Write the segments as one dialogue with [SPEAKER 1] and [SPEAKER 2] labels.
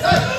[SPEAKER 1] 站！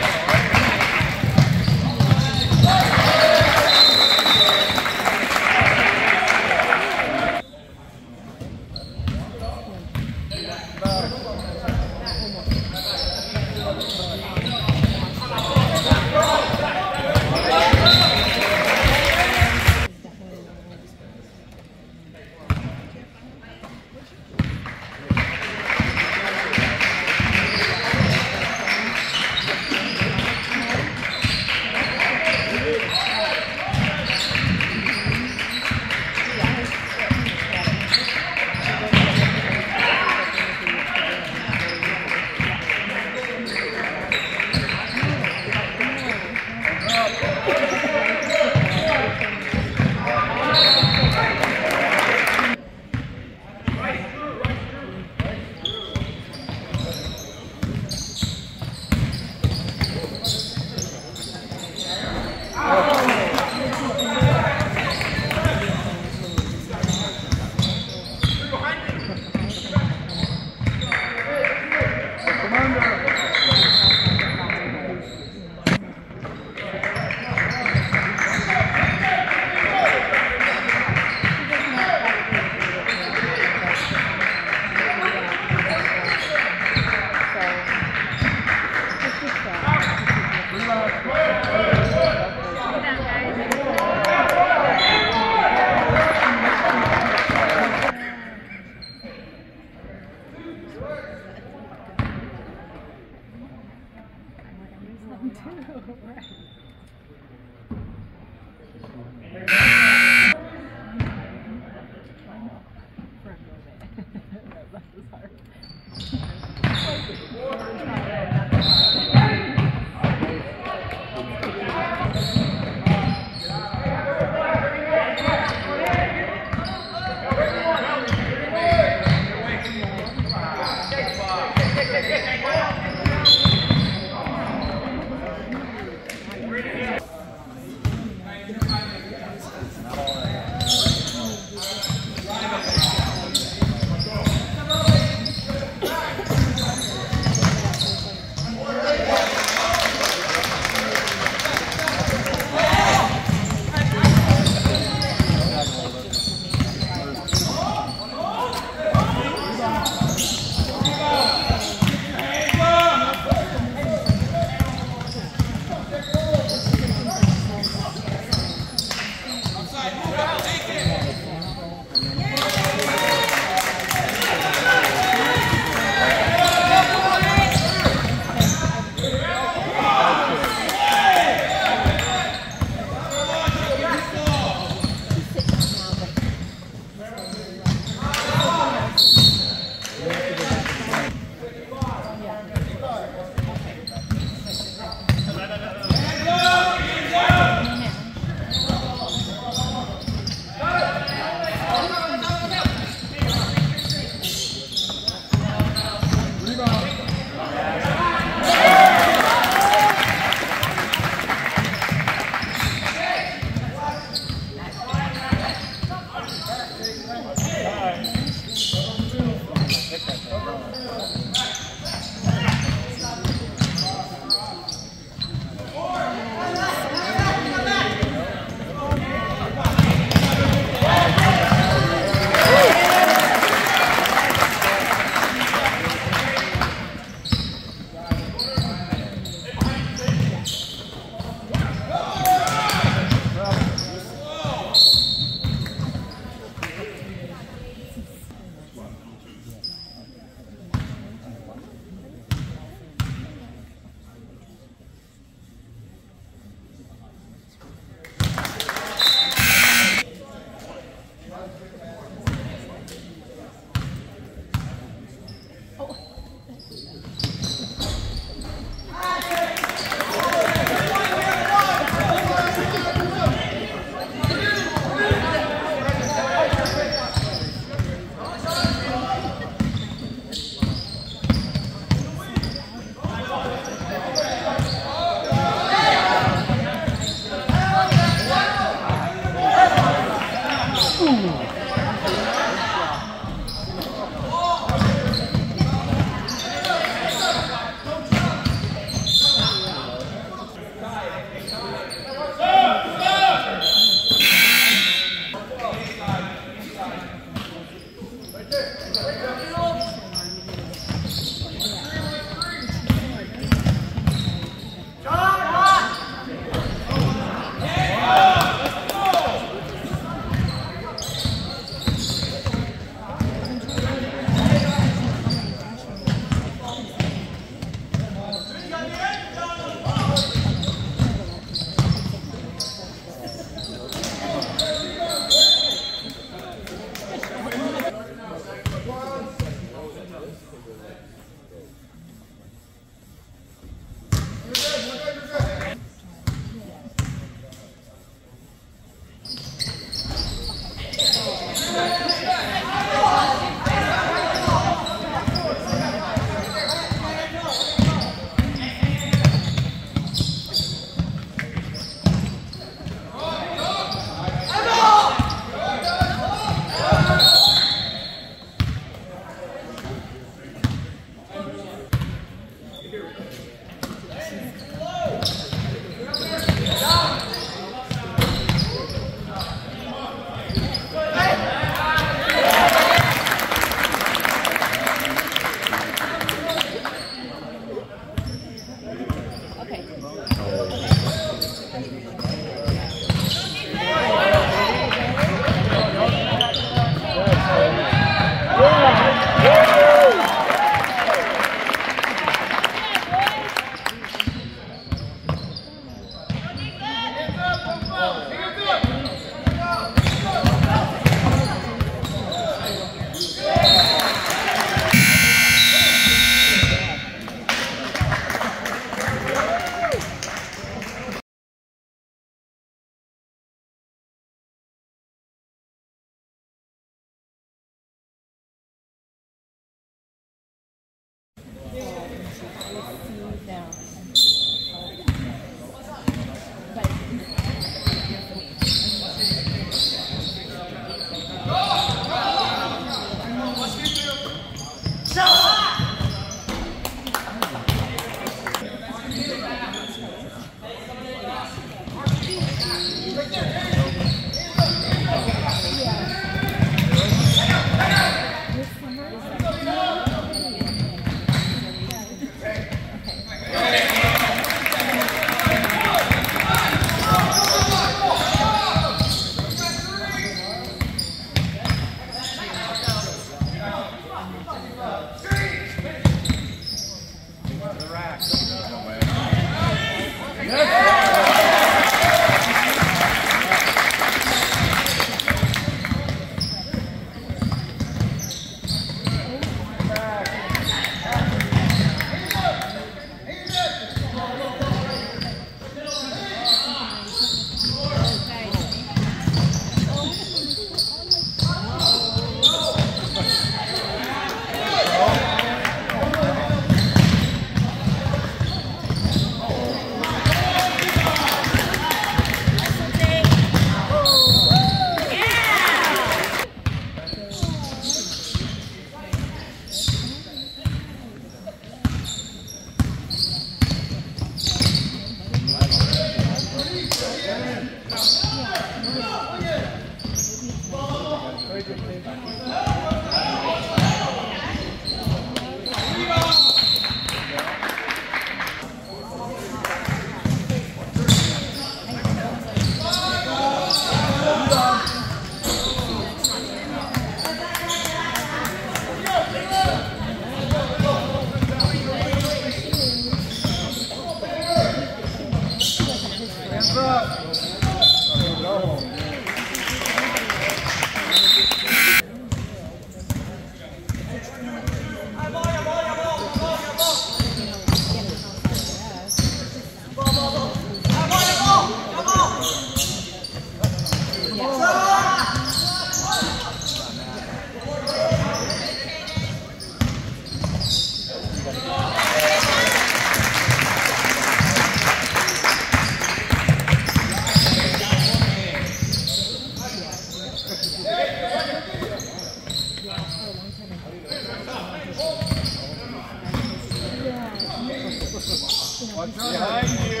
[SPEAKER 1] Thank